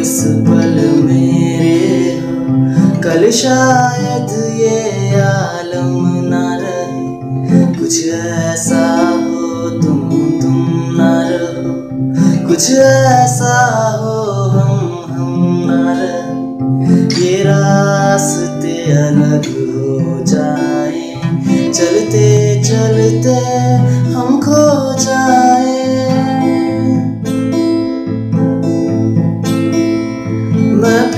इस पल मेरे। कल शायद ये आलम न रहे। कुछ ऐसा हो तुम तुम न रहो। कुछ ऐसा हो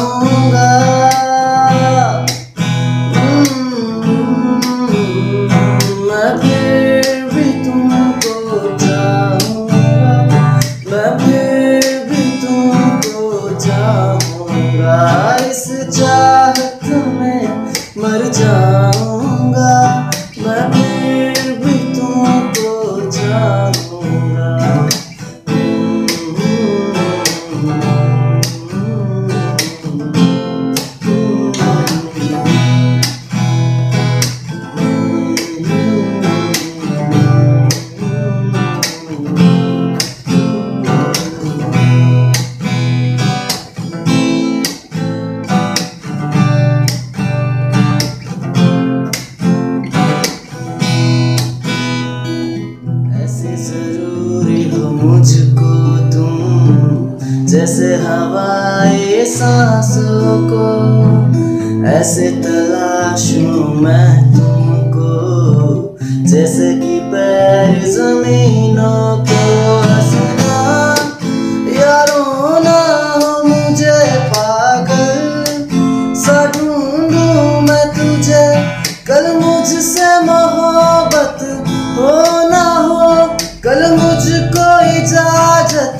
longer. जैसे हवाए सांसों को, ऐसे तलाशूं मैं तुमको। जैसे कि पैर जमीनों को हंसना यारों ना हो मुझे पागल। सा मैं तुझे, कल मुझसे मोहब्बत हो ना हो, कल मुझको इजाज़त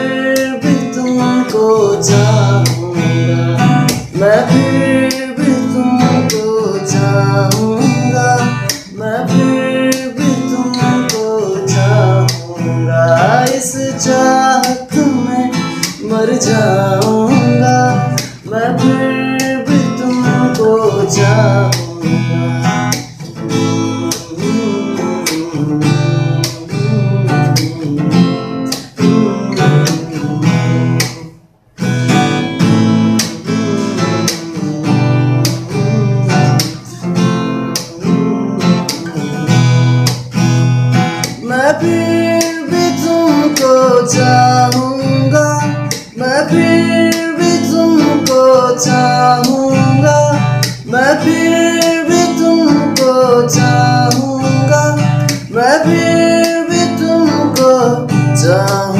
फिर भी तुमको चाहूँगा। मैं फिर भी तुमको चाहूँगा। मैं फिर भी तुमको चाहूँगा।